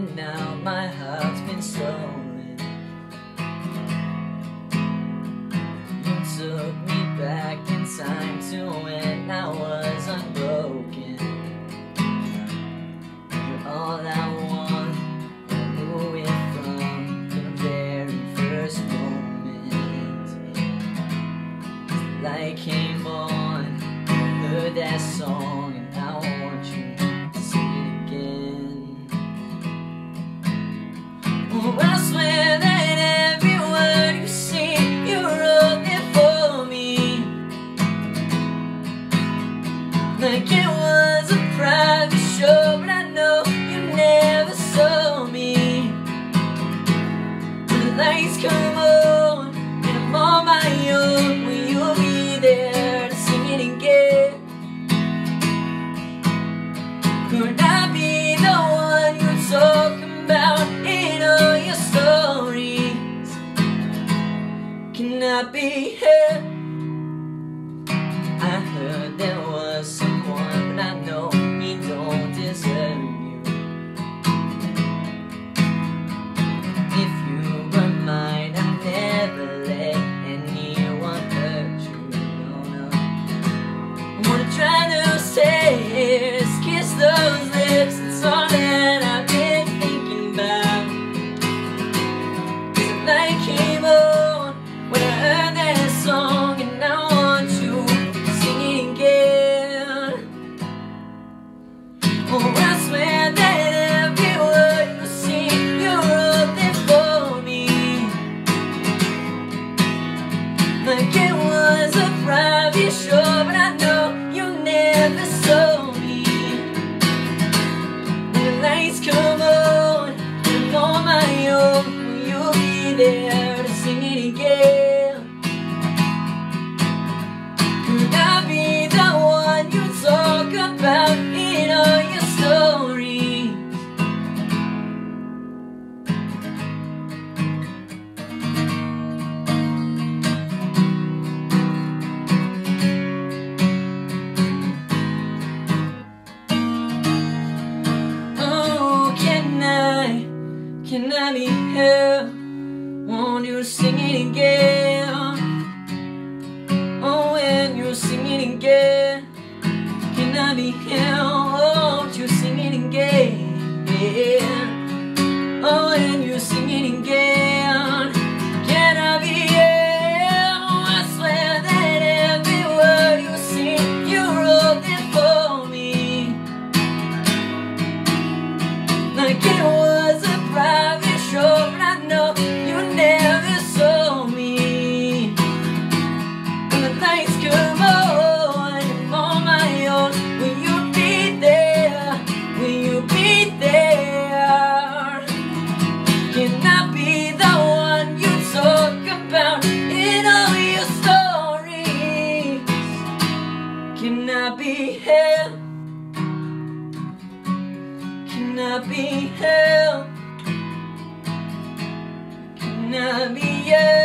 and now my heart's been stolen. You took me back in time to when I was unbroken. You're all I want, I knew it from the very first moment. Light came on, heard that song. Could I be the one you're talking about in all your stories? Can I be here? like I need help. Won't you sing it again? Oh, when you sing it again, can I be helped? Won't you sing it again? Oh, when you sing it again. I can't Nice, come on on my own. Will you be there? Will you be there? Can I be the one you talk about in all your stories? Can I be held? Can I be held? Can I be held?